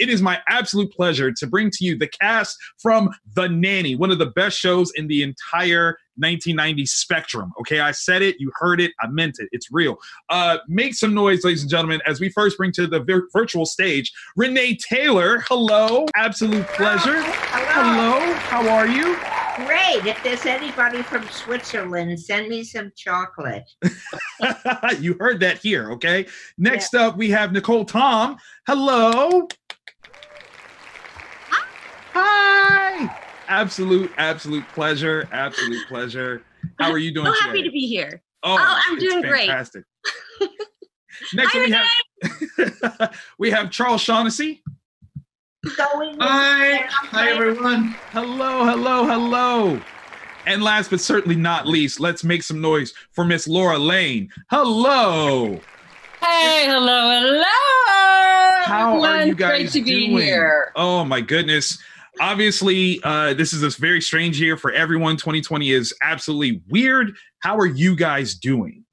it is my absolute pleasure to bring to you the cast from The Nanny, one of the best shows in the entire 1990 spectrum. Okay, I said it, you heard it, I meant it. It's real. Uh, make some noise, ladies and gentlemen, as we first bring to the vir- virtual stage Renee Taylor. Hello, absolute pleasure. Hello. Hello, how are you? Great. If there's anybody from Switzerland, send me some chocolate. you heard that here, okay? Next up, we have Nicholle Tom. Hello. Hi. Absolute, absolute pleasure. Absolute pleasure. How are you doing So today? happy to be here. Oh, Oh, I'm it's doing great. fantastic. Next, Hi, we have we have Charles Shaughnessy. Going Hi, hi everyone. Hello, hello, hello. And last but certainly not least, let's make some noise for Miss Lauren Lane. Hello. Hey, hello, hello. How are you guys Great to be doing? here. Oh my goodness. Obviously, uh, this is a very strange year for everyone. 2020 is absolutely weird. How are you guys doing?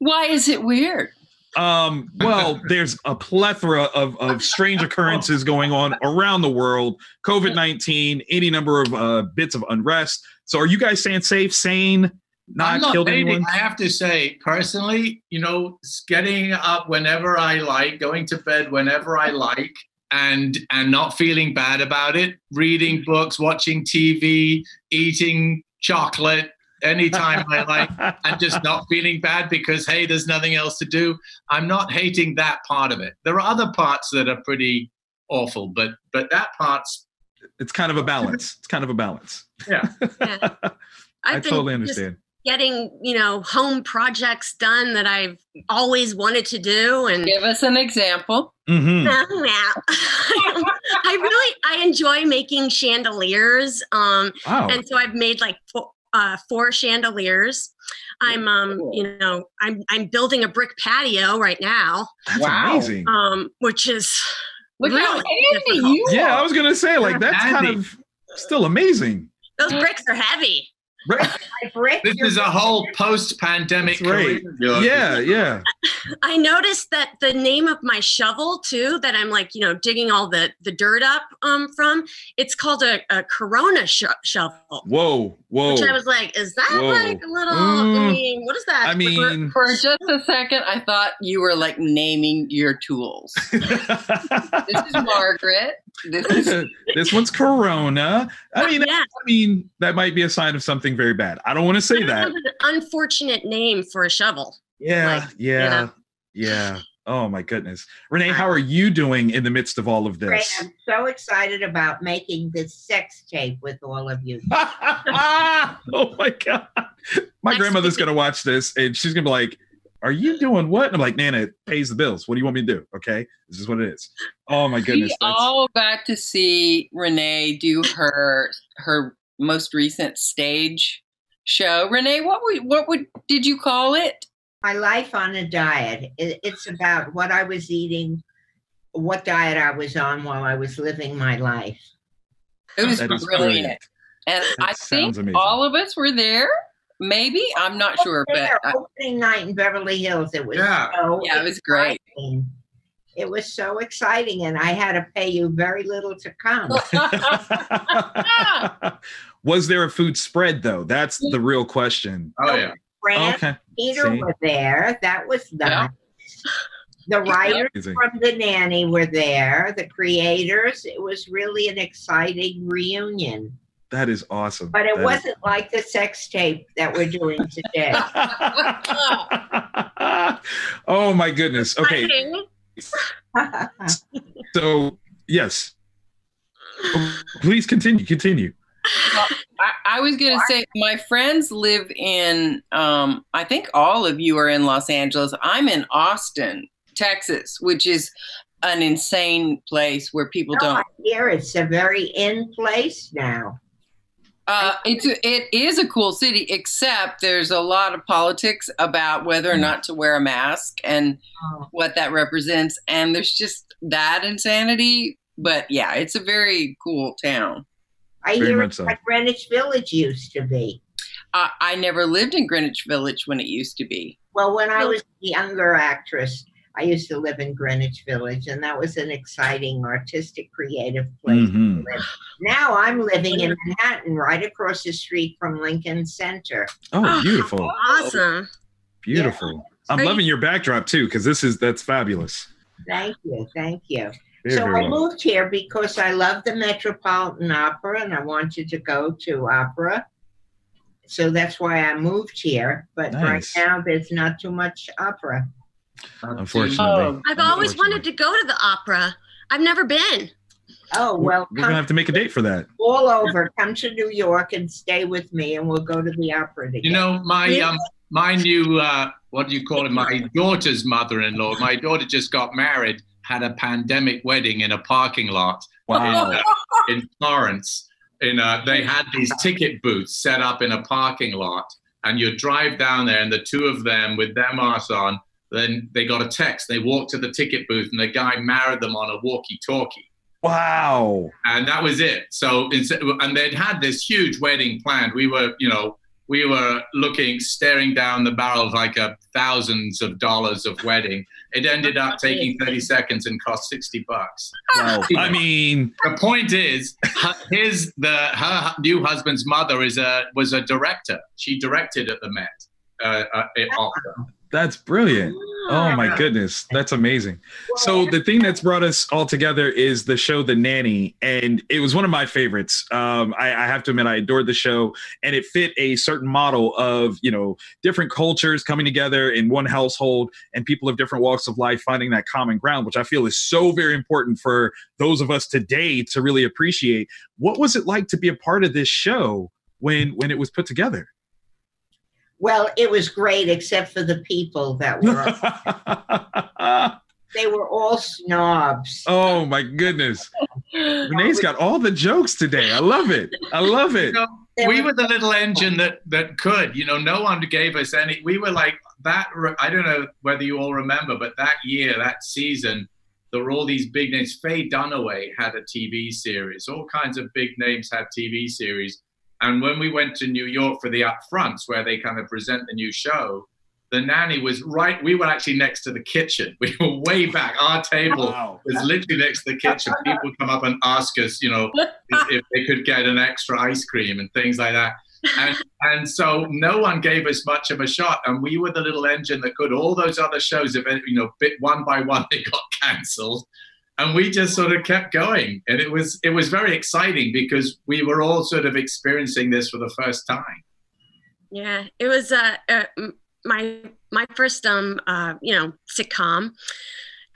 Why is it weird? Um, well, there's a plethora of, of strange occurrences going on around the world. COVID 19, any number of uh, bits of unrest. So, are you guys staying safe, sane, I'm not, not killed hating. anyone? I have to say, personally, you know, getting up whenever I like, going to bed whenever I like, and and not feeling bad about it, reading mm. books, watching TV, eating chocolate anytime I like, and just not feeling bad because hey, there's nothing else to do. I'm not hating that part of it. There are other parts that are pretty awful, but but that part's It's kind of a balance. It's kind of a balance. yeah. Yeah. I I've been totally just understand. Getting, you know, home projects done that I've always wanted to do. And Give us an example. hmm Oh. I really I enjoy making chandeliers. Um, Wow. and so I've made like four, uh, four chandeliers. I'm um, Cool. you know, I'm I'm building a brick patio right now, That's Wow. amazing. um, which is Look how Really handy difficult. you yeah, I was gonna say like that's kind of still amazing. those bricks are heavy. Right? my brick. This is a whole post-pandemic That's right. career. Yeah, yeah. I noticed that the name of my shovel too, that I'm like, you know, digging all the the dirt up um from, it's called a, a Corona sho- shovel. Whoa, whoa. Which I was like, is that Whoa. like a little? Mm. I mean, what is that? I mean, For just a second, I thought you were like naming your tools. This is Margaret. This this one's Corona. I mean, yeah, I mean, that might be a sign of something very bad. I don't want to say that. an unfortunate name for a shovel. Yeah, Like, yeah, know. yeah. Oh my goodness, Renee, how are you doing in the midst of all of Great. this? I'm so excited about making this sex tape with all of you. oh my god, my Next grandmother's week- gonna watch this and she's gonna be like, "Are you doing what?" And I'm like, "Nana, it pays the bills. What do you want me to do?" Okay, this is what it is. Oh my goodness, we that's- all got to see Renee do her her most recent stage show. Renee, what would what would did you call it? My life on a diet. It's about what I was eating, what diet I was on while I was living my life. It was That is brilliant. brilliant. And That I sounds think amazing. all of us were there. Maybe I'm not sure, but There, uh, opening night in Beverly Hills. It was Yeah. so yeah, it was great. It was so exciting, and I had to pay you very little to come. Was there a food spread though? That's the real question. Oh yeah. Fran, Okay. Peter see. were there. That was Yeah. The writers Amazing. from The Nanny were there. The creators. It was really an exciting reunion. That is awesome. But it That is- wasn't like the sex tape that we're doing today. oh my goodness. Okay. So yes. Please continue. Continue. I, I was going to say my friends live in. Um, I think all of you are in Los Angeles. I'm in Austin, Texas, which is an insane place where people No, don't. hear it's a very in place now. Uh, it's a, it is a cool city, except there's a lot of politics about whether or not to wear a mask and Oh. what that represents, and there's just that insanity. But yeah, it's a very cool town. I Very hear it's so. like Greenwich Village used to be. I, I never lived in Greenwich Village when it used to be. Well, when I was a younger actress, I used to live in Greenwich Village, and that was an exciting, artistic, creative place. Mhm. to live. Now I'm living in Manhattan, right across the street from Lincoln Center. Oh, beautiful, Awesome. beautiful. I'm Are you- loving your backdrop too, because this is that's fabulous. Thank you, thank you. Very, so very I well. moved here because I love the Metropolitan Opera and I wanted to go to opera. So that's why I moved here. But right now there's not too much opera. Unfortunately, Oh, I've always wanted to go to the opera. I've never been. Oh well, we're gonna have to make a date for that. all over. Come to New York and stay with me, and we'll go to the opera together. You know, my um, my new uh, what do you call it? My daughter's mother-in-law. My daughter just got married. Had a pandemic wedding in a parking lot Wow. in Florence. In uh, they had these ticket booths set up in a parking lot, and you drive down there, and the two of them with their masks on. Then they got a text. They walked to the ticket booth, and the guy married them on a walkie-talkie wow. and that was it. So, instead- and they'd had this huge wedding planned. We were, you know, we were looking, staring down the barrel of like a thousands of dollars of wedding. It ended up taking 30 seconds and cost 60 bucks. Wow. I mean, The point is, his the her new husband's mother is a was a director. She directed at the Met. Uh, uh, at opera. That's brilliant. Oh my goodness, that's amazing. So the thing that's brought us all together is the show The Nanny, and it was one of my favorites. Um, I, I have to admit, I adored the show, and it fit a certain model of you know different cultures coming together in one household, and people of different walks of life finding that common ground, which I feel is so very important for those of us today to really appreciate. What was it like to be a part of this show when when it was put together? Well, it was great, except for the people that were. they were all snobs. oh my goodness. Renee's got all the jokes today. I love it. I love it. You know, we were- were the little engine that that could you know no one gave us any we were like that i don't know whether you all remember but that year that season there were all these big names faye dunaway had a tv series all kinds of big names had tv series and when we went to new york for the upfronts where they kind of present the new show the nanny was right we were actually next to the kitchen we were way back our table Wow. was literally next to the kitchen. People come up and ask us, you know, if, if they could get an extra ice cream and things like that. And and so no one gave us much of a shot, and we were the little engine that could. All those other shows, you know, bit one by one, they got cancelled, and we just sort of kept going. And it was it was very exciting because we were all sort of experiencing this for the first time. Yeah, it was uh, uh my my first um uh you know sitcom.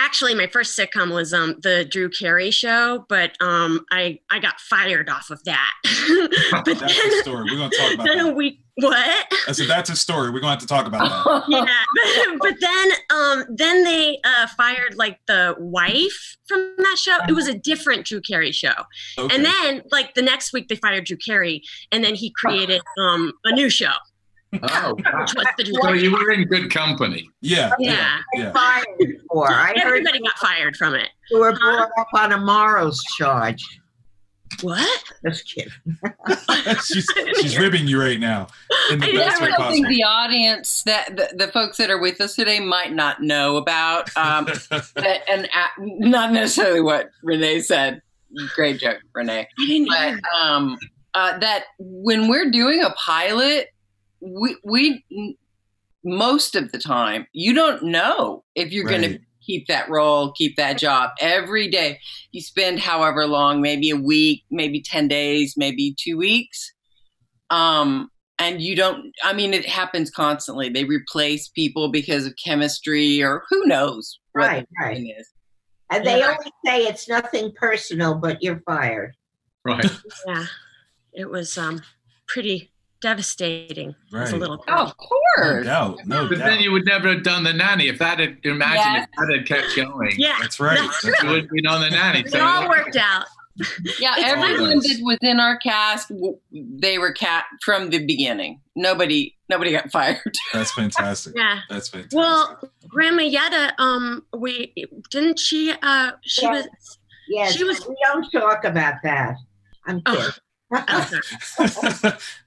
Actually, my first sitcom was um the Drew Carey show, but um I I got fired off of that. but That's a then, story. We're gonna talk about then a week what? I said that's a story. We're gonna have to talk about that. yeah, but then um then they uh fired like the wife from that show. It was a different Drew Carey show. Okay. And then like the next week they fired Drew Carey and then he created um a new show, Oh, wow. which was the Drew so you were in good company. yeah, Yeah. yeah. Fired for. I heard Everybody got fired from it. you were brought up on a morals charge. What? Just kidding. she's she's ribbing you right now in the I best way never I think the audience that the, the folks that are with us today might not know about um, that, and uh, not necessarily what Renee said. Great joke, Renee. I didn't But hear. um, uh, that when we're doing a pilot, we we most of the time you don't know if you're going to Right. Keep that role, keep that job every day. You spend however long, maybe a week, maybe 10 days, maybe two weeks. Um, and you don't, I mean, it happens constantly. They replace people because of chemistry or who knows what Right, the right. thing is. And they Yeah. always say it's nothing personal, but you're fired. Right. Yeah. It was um pretty devastating as a Right. little Oh, girl. of No course. doubt, no But doubt. then you would never have done the nanny if that had imagine Yes. if that had kept going. Yeah. That's right. That's That's You right. wouldn't be on the nanny. It all worked out. Yeah, It's everyone always- that was in our cast, they were cat from the beginning. Nobody, nobody got fired. That's fantastic. Yeah. That's fantastic. Well, Grandma Yetta, um, we didn't she uh she Yeah. was Yes, She was- we don't talk about that. I'm Oh. kidding. oh, sorry.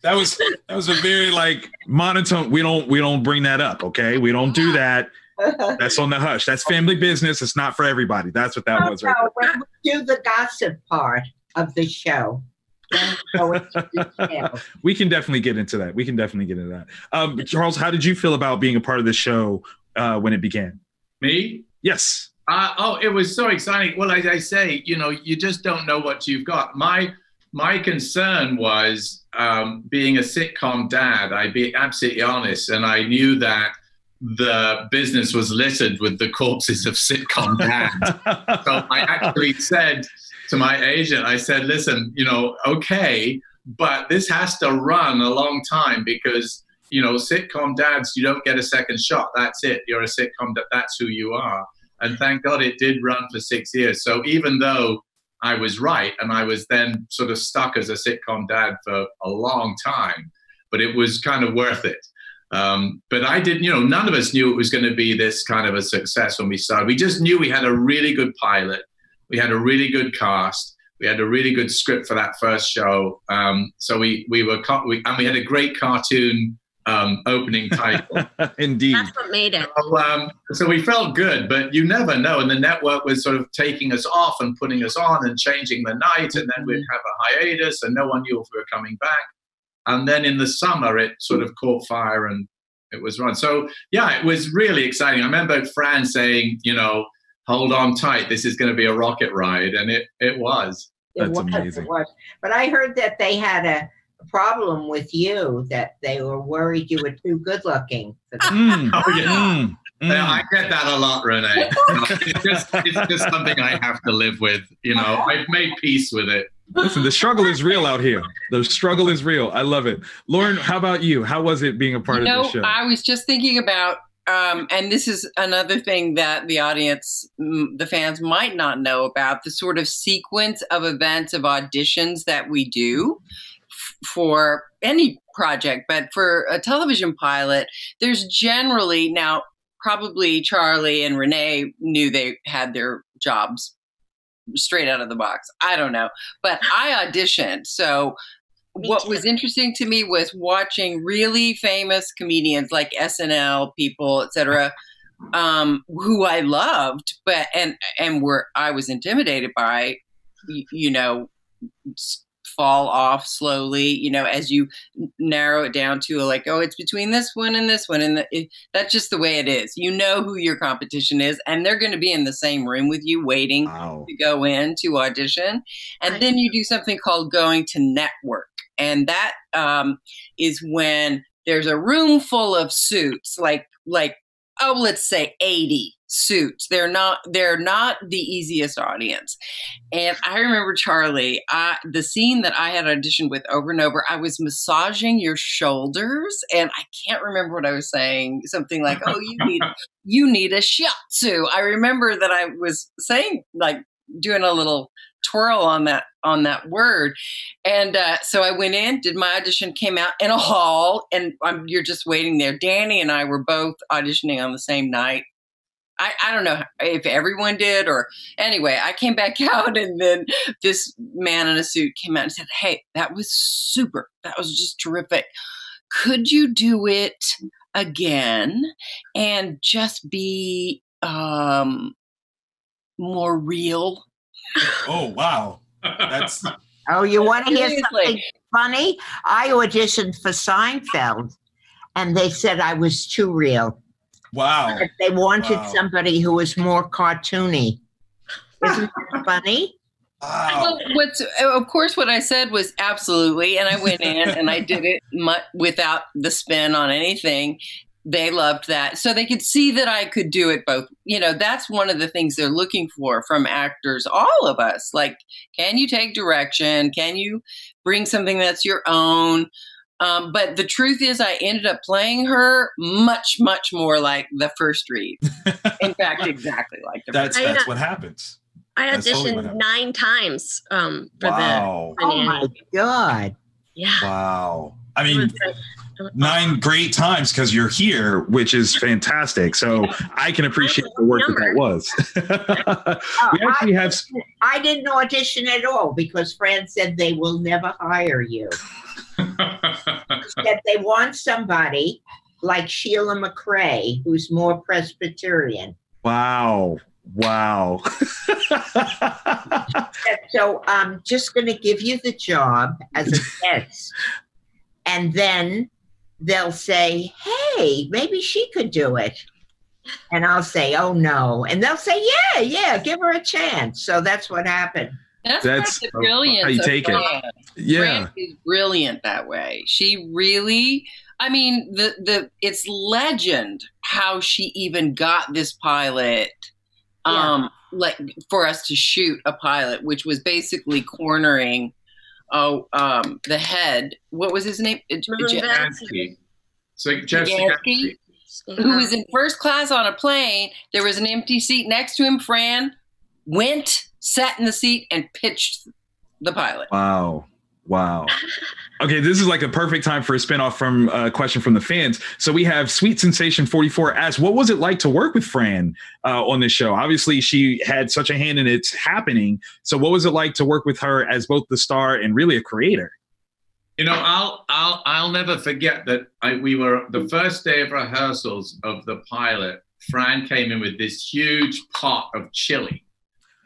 that was That was a very like monotone. We don't we don't bring that up. Okay, we don't do that. That's on the hush. That's family business. It's not for everybody. That's what that Oh, was right no, when we do the gossip part of the show. Then we go into detail. we can definitely get into that. We can definitely get into that. Um, Charles, how did you feel about being a part of the show uh, when it began? Me? Yes. Uh, oh, it was so exciting. Well, as I say, you know, you just don't know what you've got. My my concern was um, being a sitcom dad. I'd be absolutely honest, and I knew that the business was littered with the corpses of sitcom dads. so I actually said to my agent, I said, listen, you know, okay, but this has to run a long time because, you know, sitcom dads, you don't get a second shot. That's it. You're a sitcom dad. That's who you are. And thank God it did run for six years. So even though I was right and I was then sort of stuck as a sitcom dad for a long time, but it was kind of worth it. Um, but I didn't, you know, none of us knew it was going to be this kind of a success when we started. We just knew we had a really good pilot, we had a really good cast, we had a really good script for that first show. Um, so we we were we, and we had a great cartoon um, opening title. Indeed. That's what made it. So, um, so we felt good, but you never know. And the network was sort of taking us off and putting us on and changing the night, and then we'd have a hiatus, and no one knew if we were coming back. And then in the summer, it sort of caught fire and it was run. So yeah, it was really exciting. I remember Fran saying, you know, hold on tight, this is going to be a rocket ride, and it it was. It That's was, amazing. It was. But I heard that they had a problem with you, that they were worried you were too good looking. Mm, Oh yeah. mm, mm. Yeah, I get that a lot, Renee. it's, just, it's just something I have to live with. You know, I've made peace with it. Listen, the struggle is real out here. The struggle is real. I love it. Lauren, how about you? How was it being a part you know, of the show? I was just thinking about, um, and this is another thing that the audience, the fans might not know about the sort of sequence of events of auditions that we do f- for any project, but for a television pilot, there's generally now probably Charlie and Renee knew they had their jobs straight out of the box. I don't know, but I auditioned. So what was interesting to me was watching really famous comedians like SNL people, etc., um, who I loved, but and and were I was intimidated by, y- you know, fall off slowly, you know, as you narrow it down to like, oh, it's between this one and this one, and the, it, that's just the way it is. You know who your competition is, and they're going to be in the same room with you, waiting wow. to go in to audition and Right. then you do something called going to network and that um, is when there's a room full of suits like like oh let's say 80 suits. They're not they're not the easiest audience. And i remember charlie I, the scene that i had auditioned with over and over i was massaging your shoulders and i can't remember what i was saying. Something like oh you need you need a shiatsu. I remember that i was saying like doing a little twirl on that on that word. And uh, so i went in did my audition came out in a hall and um, you're just waiting there. Danny and i were both auditioning on the same night. I, I don't know if everyone did or anyway i came back out and then this man in a suit came out and said hey that was super. That was just terrific. Could you do it again and just be um more real Oh wow, that's Oh, you want to hear something funny? I auditioned for Seinfeld, and they said I was too real. wow. That They wanted Wow. somebody who was more cartoony. Isn't that funny? Wow. Well, what's of course what I said was absolutely, and I went in and I did it mu- without the spin on anything. They loved that, so they could see that I could do it both. You know, that's one of the things they're looking for from actors, all of us. Like, can you take direction? Can you bring something that's your own? Um, but the truth is, I ended up playing her much, much more like the first read. In fact, exactly like the That's I, that's uh, what happens. I That's totally what auditioned nine times um, for Wow. the. Oh my God. Yeah. Wow. I mean, was, nine great times because you're here. which is fantastic. So I can appreciate the work that that was. Uh, we Oh, actually have. I didn't audition at all because Fran said they will never hire you. That they want somebody like Sheila MacRae, who's more Presbyterian. Wow. Wow. So I'm just going to give you the job as a guest. And then they'll say, hey, maybe she could do it. And I'll say, oh no. And they'll say, yeah, yeah, give her a chance. So that's what happened. That's, That's part the brilliance. how you of take it. Yeah. Fran is brilliant that way. She really, I mean, the the it's legend how she even got this pilot, um, like for us to shoot a pilot, which was basically cornering, oh, um, the head. What was his name? Remember Je- that? Gansky. So Jeff who was in first class on a plane. There was an empty seat next to him. Fran went, sat in the seat, and pitched the pilot. Wow. Wow. Okay, this is like a perfect time for a spinoff from a question from the fans. So we have Sweet Sensation 44 asked, what was it like to work with Fran uh, on this show? Obviously, she had such a hand in its happening. So what was it like to work with her as both the star and really a creator? You know, I'll I'll I'll never forget that I, we were the first day of rehearsals of the pilot. Fran came in with this huge pot of chili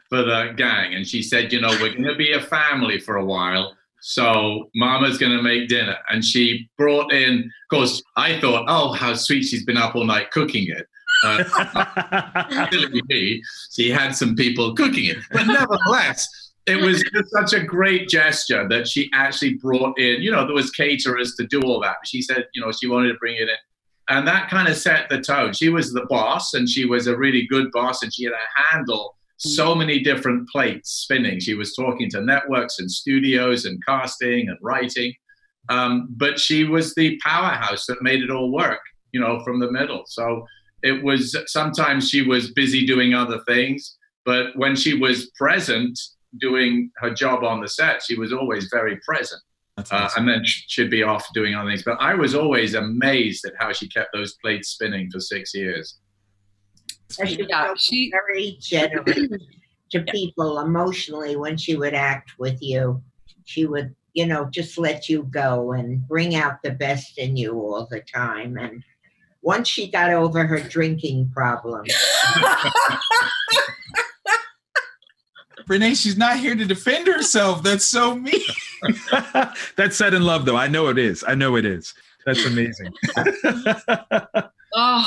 for the gang, and she said, "You know, we're going to be a family for a while, so Mama's going to make dinner." And she brought in, of course, I thought, "Oh, how sweet! She's been up all night cooking it." Uh, me, she had some people cooking it, but nevertheless it was just such a great gesture that she actually brought in, you know, there was caterers to do all that. She said, you know, she wanted to bring it in. And that kind of set the tone. She was the boss and she was a really good boss and she had a handle so many different plates spinning. She was talking to networks and studios and casting and writing. Um, but she was the powerhouse that made it all work, you know, from the middle. So it was sometimes she was busy doing other things, but when she was present, doing her job on the set, she was always very present. That's Uh, and then she'd be off doing other things. But I was always amazed at how she kept those plates spinning for six years. And she Yeah, was she- very generous to people emotionally when she would act with you. She would, you know, just let you go and bring out the best in you all the time. And once she got over her drinking problem, Renee, she's not here to defend herself. That's so mean. That's said in love, though. I know it is. I know it is. That's amazing. Oh,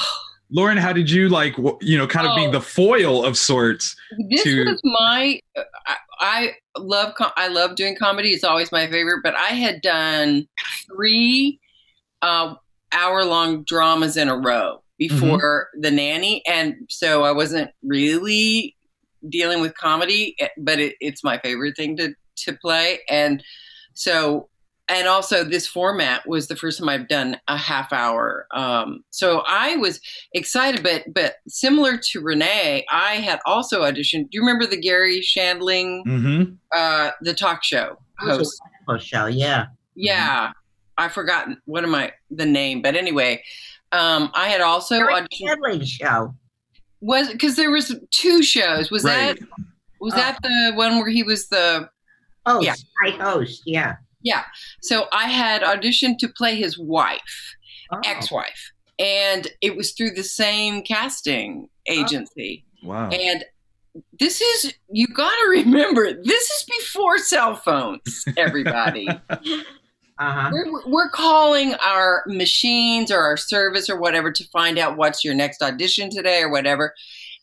Lauren, how did you like, you know, kind of being Oh. the foil of sorts? this To- was my. I, I love. I love doing comedy. It's always my favorite. But I had done three uh, hour-long dramas in a row before the nanny, and so I wasn't really dealing with comedy. eh, But it, it's my favorite thing to to play, and so and also this format was the first time I've done a half hour. Um, so I was excited, but but similar to Renee, I had also auditioned. Do you remember the Garry Shandling, Mm-hmm. uh, the talk show It was a host? show, yeah. Yeah, I forgotten what am I the name, but anyway, um, I had also Very auditioned. Hadley show. Was because there was two shows. Was Right. that was Oh. that the one where he was the oh Yeah. I host, yeah. So I had auditioned to play his wife, Oh. ex-wife, and it was through the same casting agency. Wow. And this is you got to remember this is before cell phones, everybody. Uh-huh. we're, we're calling our machines or our service or whatever to find out what's your next audition today or whatever.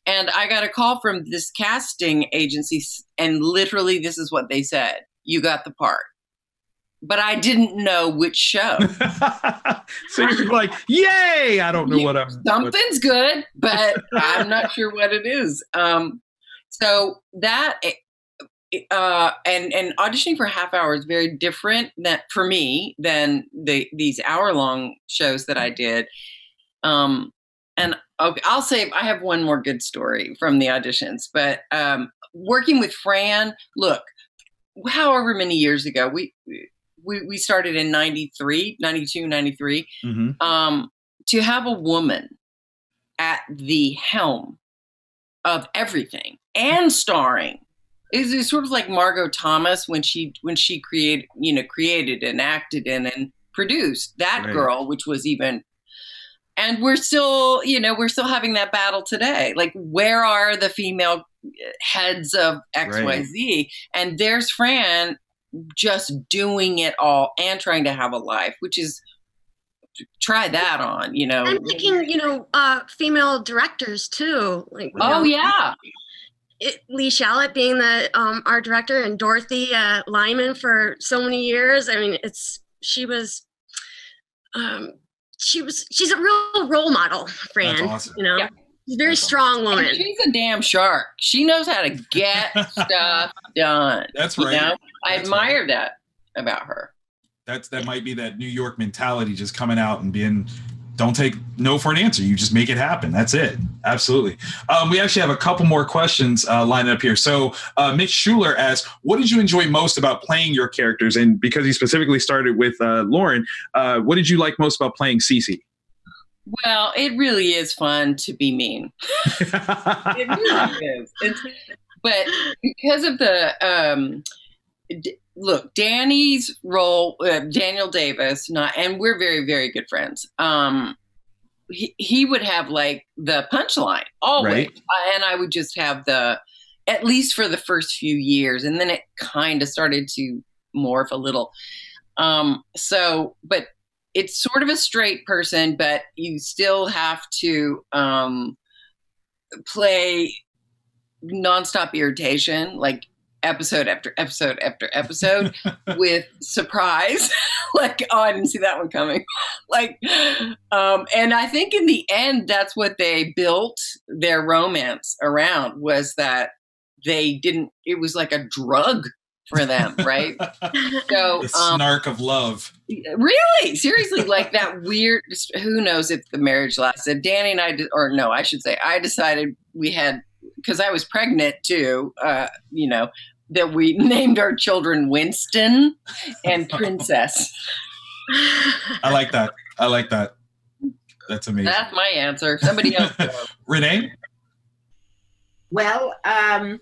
And I got a call from this casting agency, and literally, this is what they said You got the part. But I didn't know which show. so you're like, yay! I don't know You- what I'm. what- Something's good, but I'm not sure what it is. Um, so that uh, and and auditioning for half hour is very different that for me than the these hour long shows that I did. Um, and okay, I'll say I have one more good story from the auditions, but um, working with Fran, look, however many years ago we we we started in 93, 92, 93 Mhm. um, to have a woman at the helm of everything and starring is sort of like Marlo Thomas when she when she created you know created and acted in and produced that Right. girl, which was even and we're still, you know, we're still having that battle today. Like, where are the female heads of XYZ? And there's Fran just doing it all and trying to have a life, which is try that on, you know. I'm thinking, you know, uh, female directors too. Like, Oh know, yeah. it, Lee Shallat being the um, art director and Dorothy uh, Lyman for so many years. I mean, it's she was, um, she was she's a real role model, Fran. That's awesome. You know, Yeah. She's a very That's strong And woman. she's a damn shark. She knows how to get stuff done. That's You right. know, I That's admire that about her. That's that might be that New York mentality just coming out and being don't take no for an answer. You just make it happen. That's it. Absolutely. Um, we actually have a couple more questions uh, lined up here. So uh, Mitch Schuler asks, "What did you enjoy most about playing your characters?" And because he specifically started with uh, Lauren, uh, what did you like most about playing C.C.? Well, it really is fun to be mean. It really is. It's, but because of the um, d- look, Danny's role, uh, Daniel Davis, not, and we're very, very good friends. Um, he, he would have like the punchline always, Right. Uh, and I would just have the, at least for the first few years, and then it kind of started to morph a little. Um, so, but it's sort of a straight person, but you still have to um, play nonstop irritation, like episode after episode after episode with surprise. like, oh, I didn't see that one coming. like, um, and I think in the end, that's what they built their romance around was that they didn't, it was like a drug for them, right? So, the um, snark of love. Really? Seriously, like that weird. Who knows if the marriage lasted? Danny and I, or no, I should say, I decided we had because I was pregnant too. Uh, you know that we named our children Winston and Princess. I like that. I like that. That's amazing. That's my answer. Somebody else. Renee, Well, um,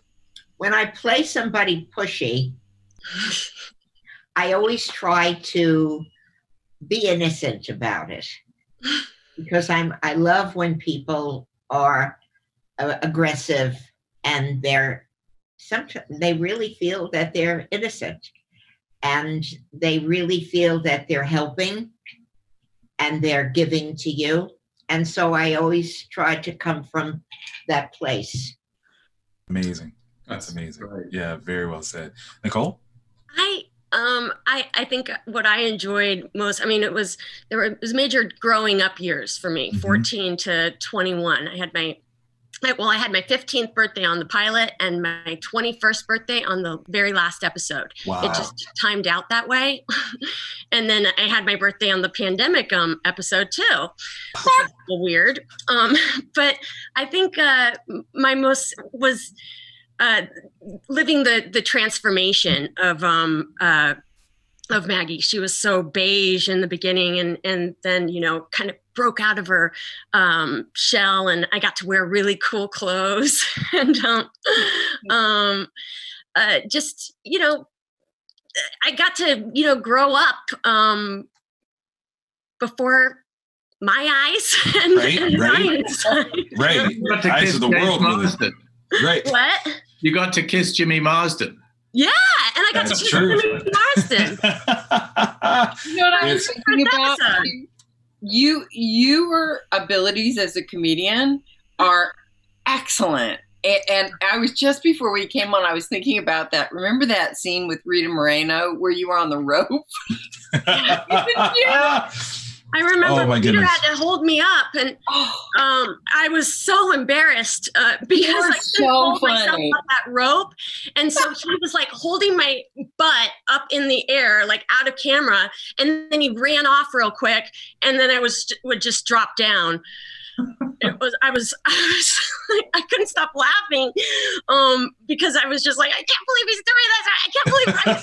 when I play somebody pushy, I always try to be innocent about it because I'm I love when people are uh, aggressive and they're sometimes they really feel that they're innocent and they really feel that they're helping and they're giving to you and so I always try to come from that place. amazing. That's That's amazing. great. Yeah, very well said. Nicholle, I um I I think what I enjoyed most I mean it was there were it was major growing up years for me Mhm. 14 to 21 I had my I, well I had my 15th birthday on the pilot and my 21st birthday on the very last episode wow. it just timed out that way and then I had my birthday on the pandemic um episode too which was a little weird um but I think uh my most was uh, living the the transformation of um uh of Maggie. She was so beige in the beginning and and then you know kind of broke out of her um shell and I got to wear really cool clothes and um um uh just you know I got to you know grow up um before my eyes and, Right, and right. Ryan's eyes. right. You Eyes of the world with it. Marsden. Right. What? You got to kiss Jimmy Marsden. Yeah, and I got That's to true. Jimmy Marsden. You know what I was thinking about? episode. You your abilities as a comedian are excellent. A- And I was just before we came on, I was thinking about that. Remember that scene with Rita Moreno where you were on the rope? I remember Oh, my Peter goodness. had to hold me up, and Oh, um, I was so embarrassed uh, because I couldn't so hold myself up that rope, and so he was like holding my butt up in the air, like out of camera, and then he ran off real quick, and then I was would just drop down. It was I was I was I couldn't stop laughing um because I was just like I can't believe he's doing this. I can't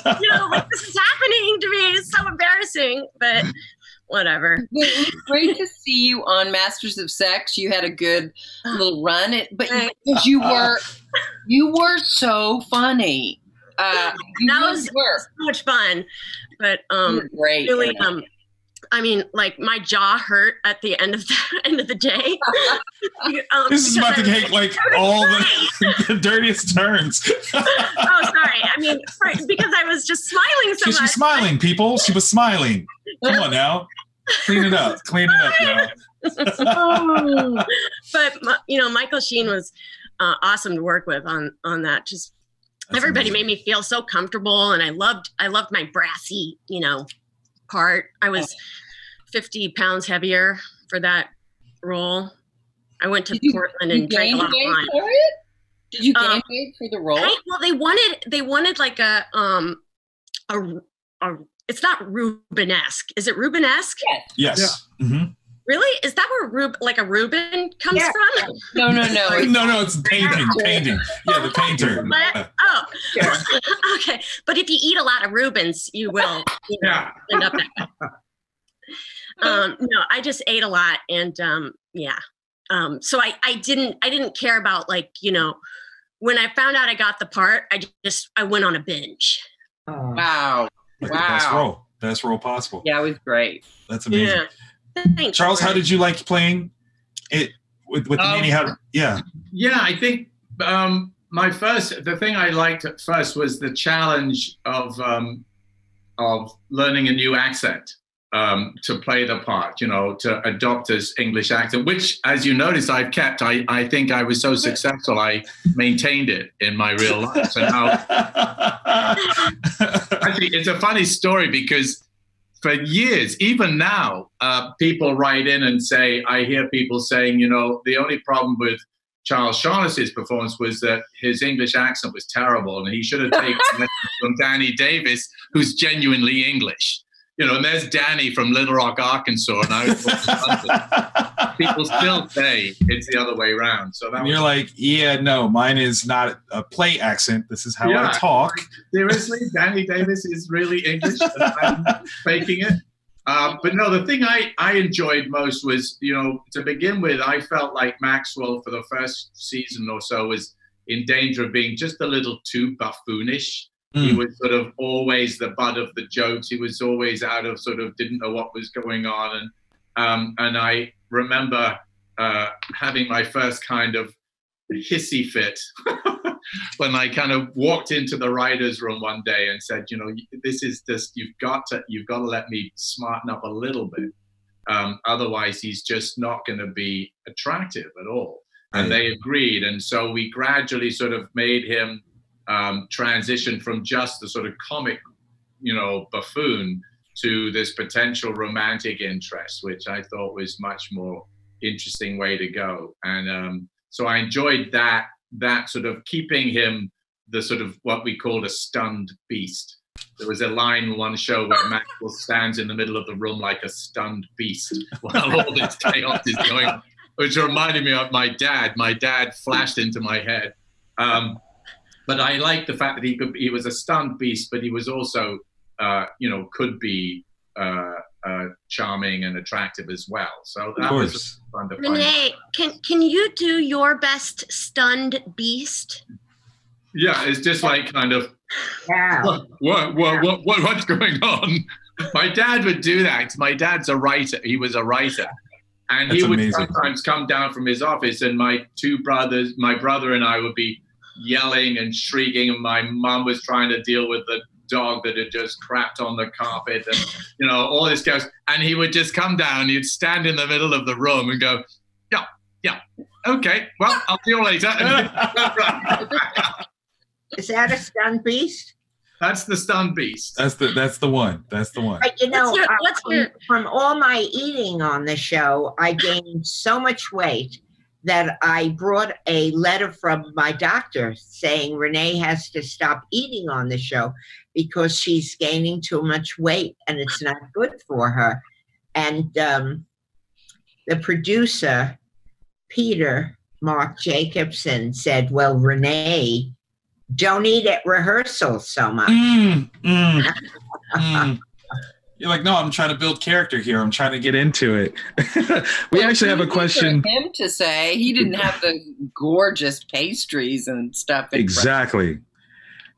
believe I, you know like this is happening to me. It's so embarrassing. But whatever it was great to see you on Masters of Sex. You had a good little run, it, but because you were, you were so funny. Uh, That really was- were. so much fun but um great. really um I mean, like my jaw hurt at the end of the end of the day. um, this is about to take like all the, the, dirtiest turns. oh, sorry. I mean, because I was just smiling so much. she, much. smiling, people. She was smiling. Come on now, clean it up. Clean it up, y'all. but you know, Michael Sheen was uh, awesome to work with on on that. Just That's everybody amazing. made me feel so comfortable, and I loved I loved my brassy, you know, part. I was 50 pounds heavier for that role. I went to Did Portland you, and drank a lot of wine. For it? Did you gain um, weight for the role? I, well, they wanted they wanted like a um a, a it's not Rubenesque. Is it Rubenesque? Yes. Yes. Yeah. Mm-hmm. Really? Is that where Rub like a Reuben comes yeah. from? No, no, no. no, no, it's painting, painting. Yeah, the painter. But, oh, okay. But if you eat a lot of Reubens, you will you know, yeah. end up that um, no, I just ate a lot, and um, yeah. Um, so I, I didn't, I didn't care about like you know, when I found out I got the part, I just, I went on a binge. Oh. Wow! Wow! Best role, best role possible. Yeah, it was great. That's amazing. Yeah. Thanks, Charles, how did you like playing it with, with the um, How, yeah. Yeah, I think um, my first, the thing I liked at first was the challenge of um, of learning a new accent um, to play the part, you know, to adopt this English accent, which, as you notice, I've kept. I, I think I was so successful, I maintained it in my real life. So now, actually, it's a funny story because for years, even now, uh, people write in and say, I hear people saying, you know, the only problem with Charles Shaughnessy's performance was that his English accent was terrible and he should have taken from Danny Davis, who's genuinely English you know, and there's Danny from Little Rock, Arkansas, and I people still say it's the other way around. So that you're like, yeah, no, mine is not a play accent. This is how yeah, I talk. Seriously, Danny Davis is really English, and I'm faking it. Um, but no, the thing I, I enjoyed most was, you know, to begin with, I felt like Maxwell for the first season or so was in danger of being just a little too buffoonish. Mm. He was sort of always the butt of the jokes. He was always out of sort of didn't know what was going on. And um, and I remember uh, having my first kind of hissy fit when I kind of walked into the writers' room one day and said, you know, this is just you've got to you've got to let me smarten up a little bit. Um, otherwise, he's just not going to be attractive at all. And they agreed, and so we gradually sort of made him um, transition from just the sort of comic, you know, buffoon to this potential romantic interest, which I thought was much more interesting way to go. And um, so I enjoyed that that sort of keeping him the sort of what we called a stunned beast. There was a line in one show where Maxwell stands in the middle of the room like a stunned beast while all this chaos is going which reminded me of my dad. My dad flashed into my head. Um, but I like the fact that he could he was a stunned beast, but he was also uh, you know could be uh, uh, charming and attractive as well. So that was fun to Renee, can can you do your best stunned beast? Yeah, it's just like kind of yeah. what, what, what, what, what what's going on? My dad would do that. My dad's a writer. He was a writer. And That's he would amazing. sometimes come down from his office, and my two brothers, my brother and I would be yelling and shrieking, and my mum was trying to deal with the dog that had just crapped on the carpet, and you know all this goes. And he would just come down, he'd stand in the middle of the room and go, "Yeah, yeah, okay, well, I'll see you later." Is that a stunned beast? That's the stunned beast. That's the that's the one. That's the one. But you know, what's your, what's uh, your... from, from all my eating on the show, I gained so much weight that I brought a letter from my doctor saying Renee has to stop eating on the show because she's gaining too much weight and it's not good for her. And um, the producer, Peter Marc Jacobson, said, Well, Renee, don't eat at rehearsal so much. Mm, mm, mm. You're like, no, I'm trying to build character here. I'm trying to get into it. we well, actually have a question. For him to say he didn't have the gorgeous pastries and stuff. exactly.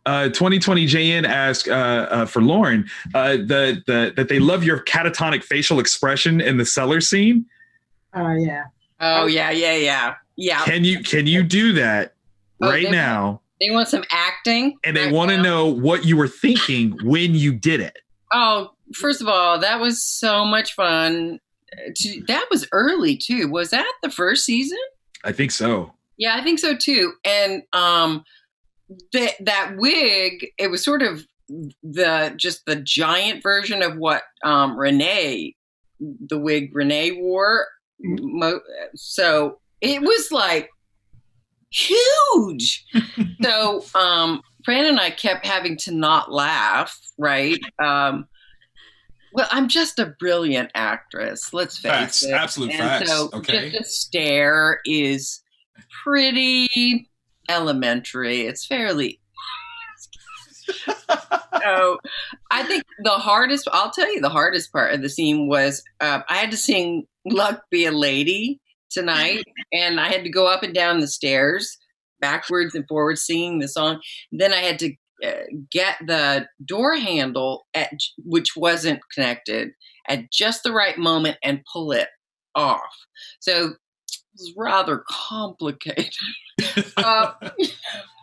Uh, 2020 JN asked uh, uh, for Lauren uh, the, the that they love your catatonic facial expression in the cellar scene. Oh yeah. Oh yeah, yeah, yeah, yeah. Can you can you do that Oh, right they- now? They want some acting, And they right want to know what you were thinking when you did it. Oh, first of all, that was so much fun. To, that was early too. Was that the first season? I think so. Yeah, I think so too. And um, that that wig, it was sort of the just the giant version of what um, Renee, the wig Renee wore. So it was like huge. so um, Fran and I kept having to not laugh, right? Um, well, I'm just a brilliant actress. Let's face Facts. it. Absolute and facts. So Okay. just a stare is pretty elementary. It's fairly. so I think the hardest, I'll tell you, the hardest part of the scene was uh, I had to sing Luck Be a Lady tonight, and I had to go up and down the stairs, backwards and forwards, singing the song. Then I had to get the door handle, at, which wasn't connected, at just the right moment and pull it off. So it was rather complicated. uh,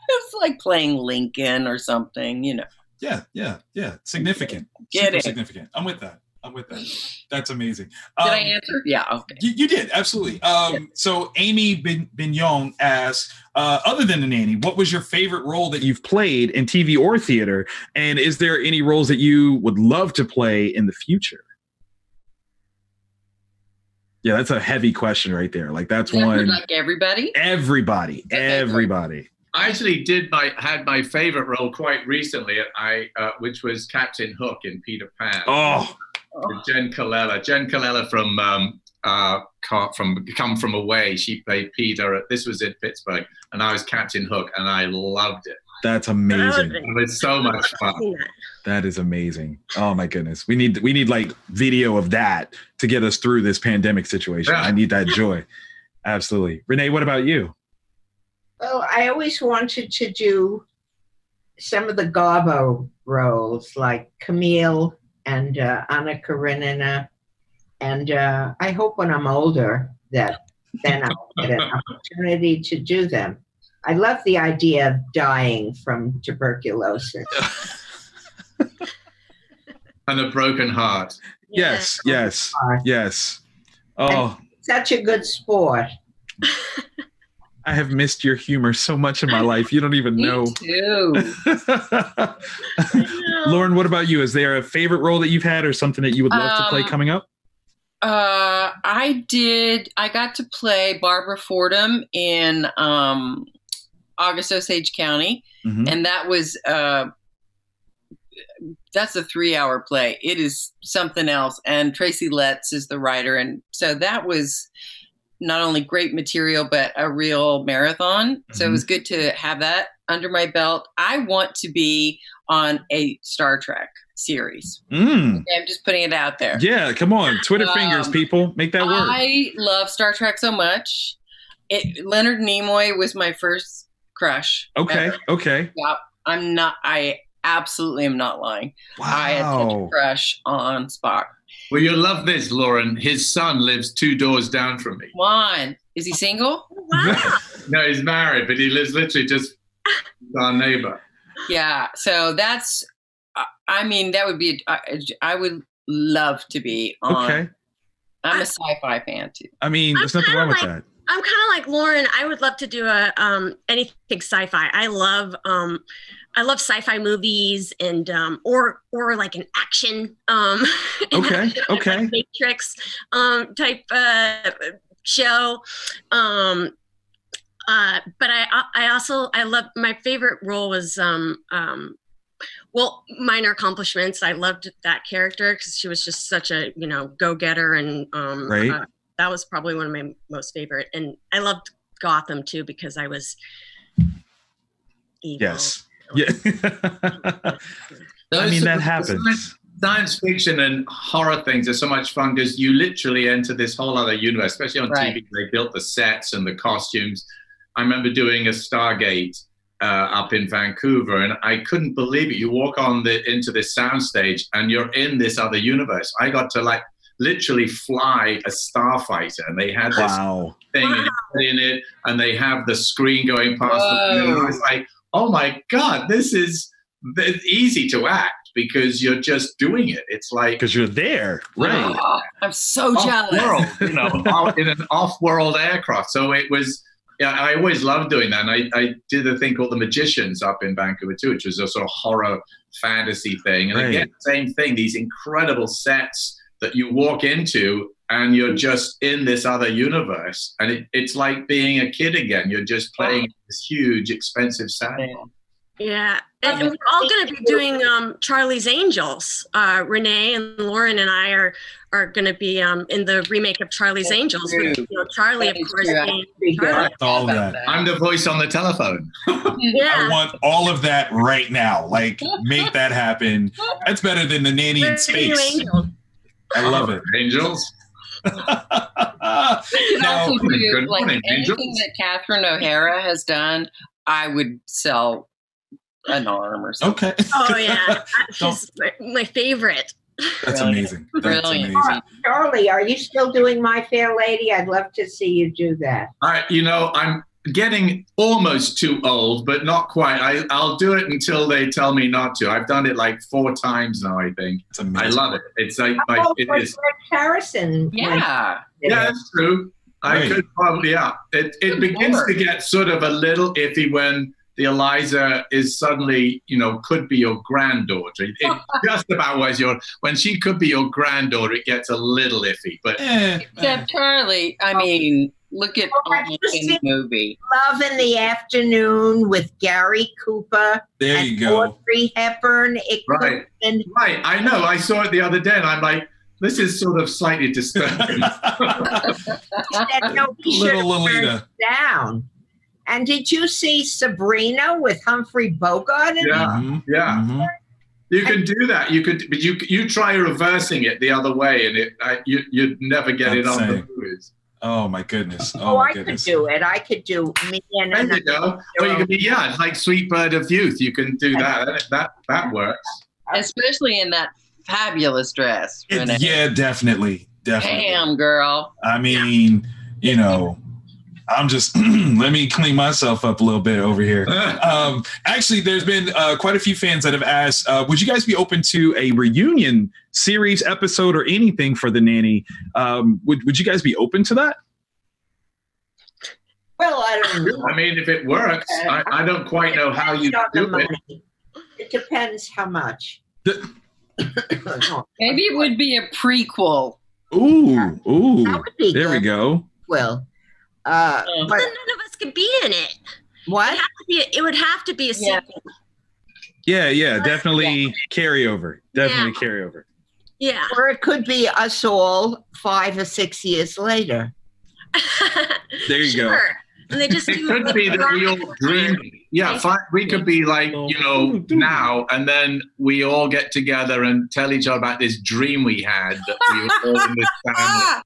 it's like playing Lincoln or something, you know. Yeah, yeah, yeah. Significant. Get Super it. significant. I'm with that. I'm with that. That's amazing. Did I Um, answer? Yeah. Okay. You, you did absolutely. Um, so Amy Bin- Bignon asks, uh, other than the nanny, what was your favorite role that you? You've played in TV or theater, and is there any roles that you would love to play in the future? Yeah, that's a heavy question right there. Like that's Is one. like everybody. Everybody, Okay, everybody. I actually did my had my favorite role quite recently. I uh, which was Captain Hook in Peter Pan. Oh, with Jenn Colella. Jenn Colella from um, uh, from Come From Away. She played Peter. This was in Pittsburgh, and I was Captain Hook, and I loved it. that's amazing. It was so much fun. That is amazing. Oh my goodness. We need we need like video of that to get us through this pandemic situation. Yeah. I need that joy. Absolutely. Renee, what about you? Oh, I always wanted to do some of the Garbo roles, like Camille and uh, Anna Karenina. And uh, I hope when I'm older that then I'll get an opportunity to do them. I love the idea of dying from tuberculosis. And a broken heart. Yes, yes, Uh, yes. Oh, Such a good sport. I have missed your humor so much in my life. You don't even Me know. too. Lauren, what about you? Is there a favorite role that you've had or something that you would love to play Um, coming up? Uh, I did. I got to play Barbara Fordham in um, August Osage County, Mhm. and that was uh, that's a three-hour play. It is something else. And Tracy Letts is the writer, and so that was not only great material but a real marathon. So it was good to have that under my belt. I want to be on a Star Trek series. Mm. I'm just putting it out there. Yeah, come on. Twitter fingers, Um, people. Make that work. I love Star Trek so much. It, Leonard Nimoy was my first crush. Okay, ever. okay. Yep. I'm not. I absolutely am not lying. I had such a Wow. crush on Spock. Well, you'll love this, Lauren. His son lives two doors down from me. Come on. Is he single? Wow. No, he's married, but he lives literally just our neighbor. Yeah. So that's. I- I mean, that would be. I, I would love to be on. Okay. I'm a sci-fi fan too. I mean, I'm there's nothing wrong with like- that. I'm kind of like Lauren. I would love to do a um, anything sci-fi. I love um, I love sci-fi movies and um, or or like an action um, Okay, okay. like Matrix um, type uh, show. Um, uh, but I I also I love my favorite role was um, um, well minor accomplishments. I loved that character because she was just such a you know go getter and um, Right. uh, that was probably one of my most favorite. And I loved Gotham too because I was evil. Yes. Yeah. I mean, that happens. Science fiction and horror things are so much fun because you literally enter this whole other universe, especially on Right. TV. They built the sets and the costumes. I remember doing a Stargate uh, up in Vancouver, and I couldn't believe it. You walk on the into this soundstage, and you're in this other universe. I got to like literally fly a starfighter, and they had this Wow. thing and you put in it, and they have the screen going past. The, and I was like, oh my god, this is easy to act because you're just doing it. It's like Because you're there. Right. Oh, I'm so jealous. off-world, you know, in an off-world aircraft. So it was. Yeah, I always loved doing that. And I, I did a thing called The Magicians up in Vancouver too, which was a sort of horror fantasy thing. And Right. again, same thing. These incredible sets that you walk into, and you're just in this other universe, and it, it's like being a kid again. You're just playing in this huge, expensive sandbox. Yeah, and we're all going to be doing um, Charlie's Angels. Uh, Renee and Lauren and I are are going to be um, in the remake of Charlie's That's Angels. true. With, you know, Charlie, of course, true. being Charlie. All of that. I'm the voice on the telephone. yeah. I want all of that right now. Like, make that happen. That's better than the nanny in we're the new space. I love it. Angels. You could also do Good like morning, anything angels. that Catherine O'Hara has done. I would sell an arm or something. okay, Oh yeah, she's my, my favorite. that's Brilliant. amazing. That's Brilliant. amazing. Uh, Charlie, are you still doing My Fair Lady? I'd love to see you do that. I, you know, I'm getting almost too old, but not quite. I, I'll do it until they tell me not to. I've done it like four times now. I think It's amazing. I love it. It's like, How like old it. George Harrison? Yeah. Yeah, that's true. I Right. could probably yeah. It it Good begins lord. to get sort of a little iffy when the Eliza is suddenly, you know, could be your granddaughter. It, it just about was your when she could be your granddaughter. It gets a little iffy, but Eh, eh. Except Charlie, I mean, look at Oh, I almost any movie. Love in the Afternoon with Gary Cooper there and you go. Audrey Hepburn. It Right. been right. I know. I saw it the other day, and I'm like, this is sort of slightly disturbing. that nobody Little turned Lolita. down. And did you see Sabrina with Humphrey Bogart in Yeah. it? Yeah. mhm. You can do that. You could, but you you try reversing it the other way, and it I, you you'd never get I'm it on the movies. Oh my goodness. Oh, Oh my I goodness. could do it. I could do me and There another you go. Or you can be yeah, it's like Sweet Bird of Youth. You can do that. That that, that works. Especially in that fabulous dress. It- Renee. yeah, definitely. Definitely. Damn, girl. I mean, you know, I'm just let me clean myself up a little bit over here. Um, actually, there's been uh, quite a few fans that have asked, uh, would you guys be open to a reunion series episode or anything for the nanny? Um, would Would you guys be open to that? Well, I don't know. I mean, if it works, I, I don't quite know how you Depends on the do it. It depends how much. The- Maybe it would be a prequel. Ooh, ooh. that would be There we go. Will. Uh, Uh, but Then none of us could be in it. It, what? have to be, it would have to be a Yeah. sequel. Yeah, yeah, definitely carryover. Definitely carryover. Yeah. Or it could be us all five or six years later. There you go. Sure. And they just It do could be that we all dream. Yeah, fine. we could be like, you know, now, and then we all get together and tell each other about this dream we had that we were all in this family.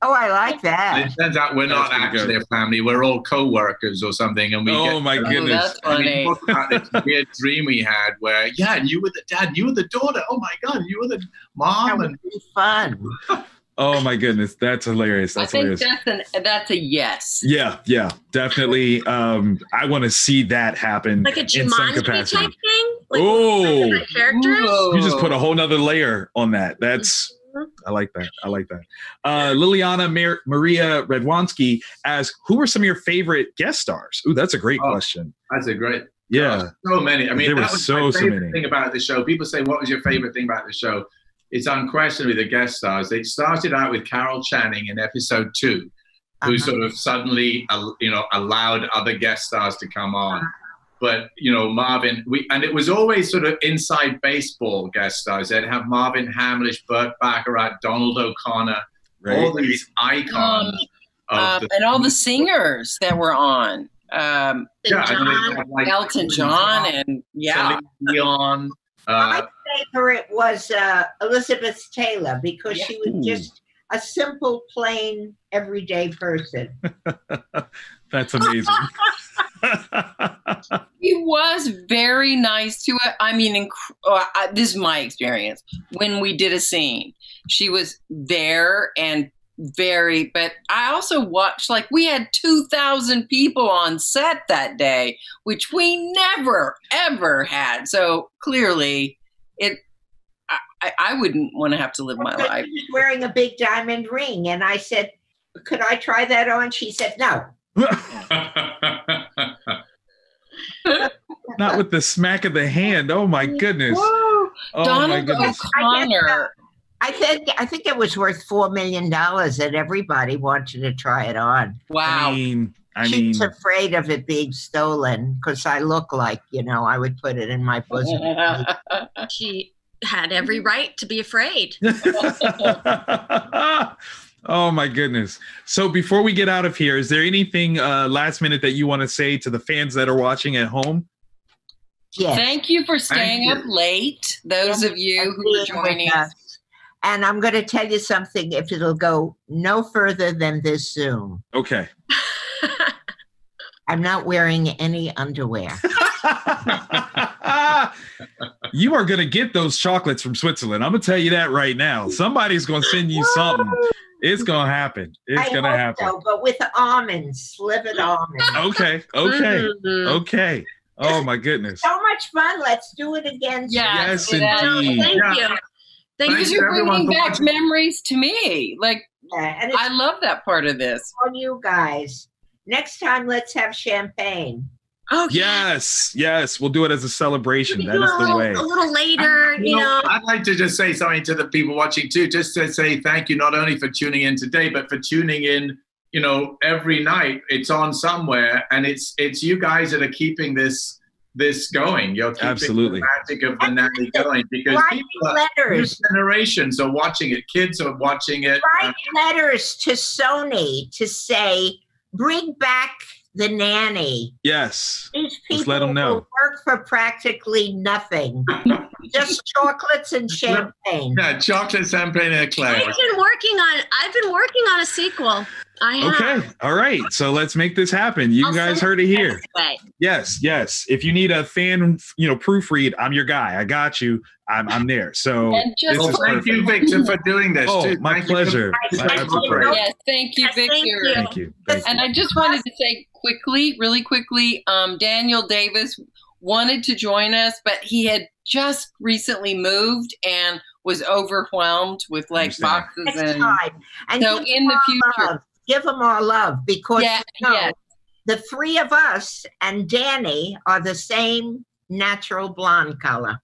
Oh, I like And that. it turns out we're not That's pretty actually good. a family. We're all co-workers or something, and we Oh get my oh, goodness. that's and we funny. talk about this weird dream we had where, yeah, and you were the dad, you were the daughter. Oh my god, you were the That mom, would and be fun. Oh my goodness, that's hilarious. I That's think hilarious. that's an that's a yes. Yeah, yeah, definitely. Um, I want to see that happen like a in Jumanji type capacity. thing. Like Oh, different characters. Whoa. you just put a whole nother layer on that. That's I like that. I like that. Uh, Liliana Mar- Maria Redwanski asks, "Who are some of your favorite guest stars?" Ooh, that's a great Oh. question. that's a great. Yeah, so many. I mean, There were that was so, my so favorite many. thing about the show. People say, "What was your favorite thing about the show?" It's unquestionably the guest stars. They started out with Carol Channing in episode two, who Uh-huh. sort of suddenly, uh, you know, allowed other guest stars to come on. But you know, Marvin, we and it was always sort of inside baseball guest stars. They'd have Marvin Hamlisch, Burt Bacharach, Donald O'Connor, all these icons Um, of Um, the and all the singers that were on. Um, yeah, John. they'd like, Elton John and yeah. Celine Dion. My Uh, favorite was uh, Elizabeth Taylor because she was just a simple, plain, everyday person. That's amazing. He was very nice to it. I mean, inc- uh, I- this is my experience. When we did a scene, she was there and very, but I also watched, like, we had 2,000 people on set that day, which we never, ever had. So clearly, it, I, I- I wouldn't want to have to live my But life. She wearing a big diamond ring, and I said, "Could I try that on?" She said, "No." Not with the smack of the hand. Oh my goodness. Whoa, Oh my goodness. O'Connor. Uh, I think I think it was worth four million dollars that everybody wanted to try it on. I Wow. mean, I mean, She's afraid of it being stolen because I look like you know I would put it in my bosom. She had every right to be afraid. oh my goodness. So before we get out of here, is there anything uh, last minute that you want to say to the fans that are watching at home? Yes. Thank you for staying you. up late, those of you and who are joining us. us. And I'm going to tell you something. If it'll go no further than this Zoom, Okay. I'm not wearing any underwear. you are going to get those chocolates from Switzerland. I'm going to tell you that right now. Somebody's going to send you something. It's going to happen. It's going to happen. so, but with almonds, slivered almonds. Okay. Okay. Mhm. Okay. Oh my goodness. So much fun. Let's do it again. Yeah. Yes, it is. indeed. Thank Yeah. you. Thank Thank you. Because you, you're bringing back watching. memories to me. Like, Yeah, and I love that part of this. on you guys. Next time, let's have champagne. Oh, Yes. Yes. We'll do it as a celebration. We That can is do a the little, way. a little later, you know. I'd like to just say something to the people watching too, just to say thank you not only for tuning in today, but for tuning in. You know, every night it's on somewhere, and it's it's you guys that are keeping this this going. You're keeping Absolutely. the magic of the nanny going because Write people are, new generations are watching it. Kids are watching it. Write letters to Sony to say, bring back the nanny. Yes. These Just people let 'em know. will work for practically nothing. Just chocolates and champagne. Yeah, chocolate champagne and I've been working on. I've been working on a sequel. I have. Okay. All right. So let's make this happen. You I'll guys heard it here. Yes. Yes. If you need a fan, you know, proofread, I'm your guy. I got you. I'm, I'm there. So just this Well, is for, thank you, Victor, for doing this. Oh, too. my Thank you pleasure. Thank My you. absolute pleasure. yes, thank you, Yes, thank Victor. you. Thank you. Thank And. I just wanted to say quickly, really quickly, um, Daniel Davis wanted to join us, but he had just recently moved and was overwhelmed with like boxes Next and time. And so in the future. love. Give them our love because Yeah, you know, yeah. the three of us and Danny are the same natural blonde color.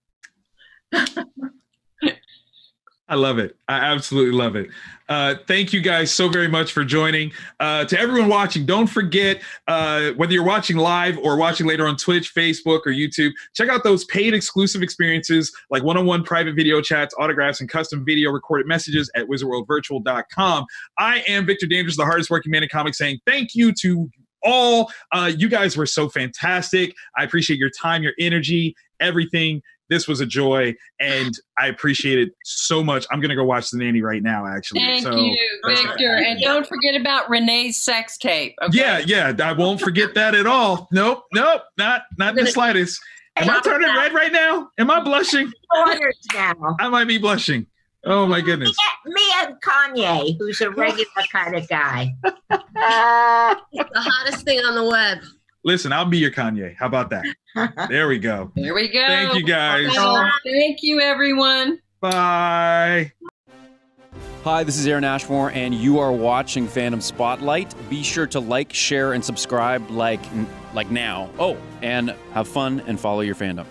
I love it. I absolutely love it. Uh, thank you guys so very much for joining. Uh, to everyone watching, don't forget uh, whether you're watching live or watching later on Twitch, Facebook, or YouTube, check out those paid exclusive experiences like one on one private video chats, autographs, and custom video recorded messages at wizardworldvirtual.com. I am Victor Dangerous, the hardest working man in comics, saying thank you to all. Uh, you guys were so fantastic. I appreciate your time, your energy, everything. This was a joy, and I appreciate it so much. I'm gonna go watch the nanny right now, actually. Thank so, you, Victor. And don't forget about Renee's sex tape. Okay? yeah, yeah, I won't forget that at all. Nope, nope, not not in the slightest. Am I turning red right now? Am I blushing? Now. I might be blushing. Oh my goodness. Me and Kanye, who's a regular kind of guy. It's the hottest thing on the web. Listen, I'll be your Kanye. How about that? There we go. Here we go. Thank you guys. Thank you, everyone. Bye. Hi, this is Aaron Ashmore, and you are watching Fandom Spotlite. Be sure to like, share, and subscribe like like now. Oh, and have fun and follow your fandom.